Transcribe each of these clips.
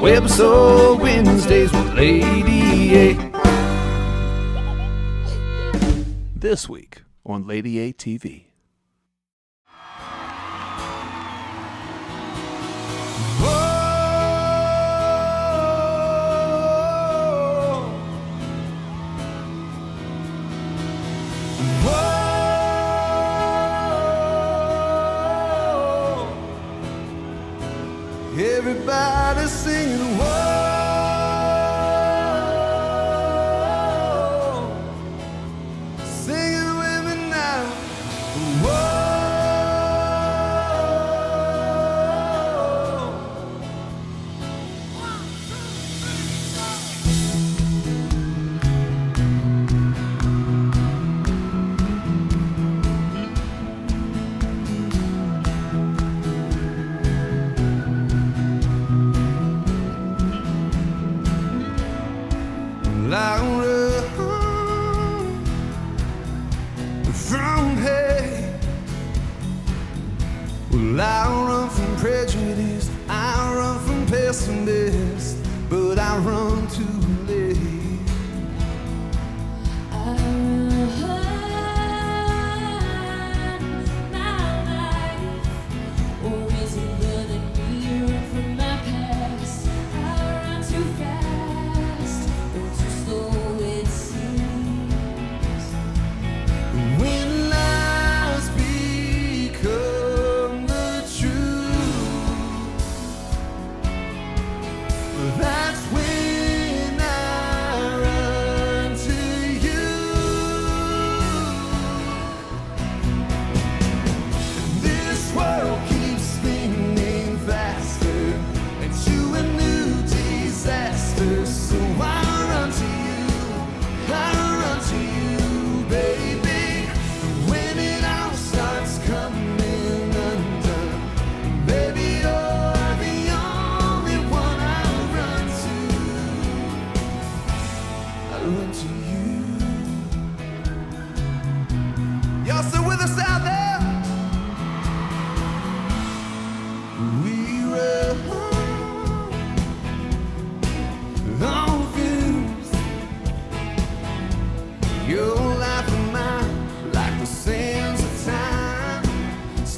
Webisode Wednesdays with Lady A. This week on Lady A TV. Everybody singing. Whoa. Well, I run from prejudice, I run from pessimism. that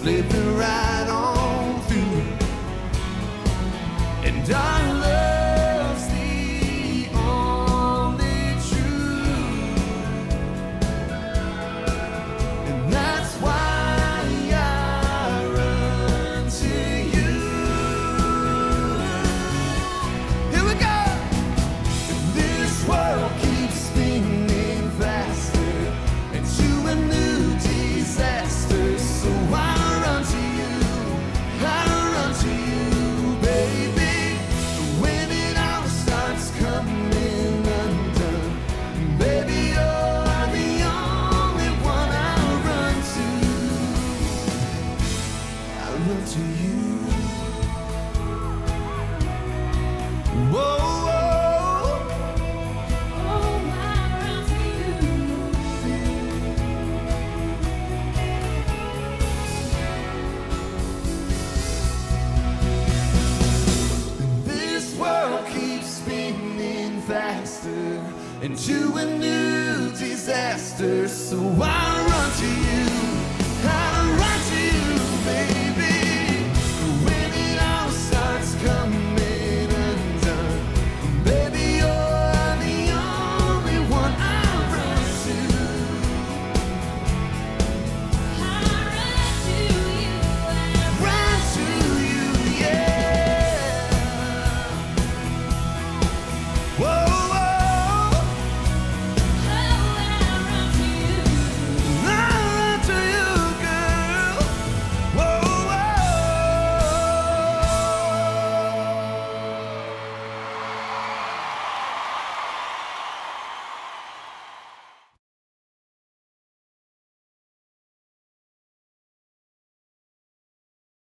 slipping right into a new disaster. So I run to you.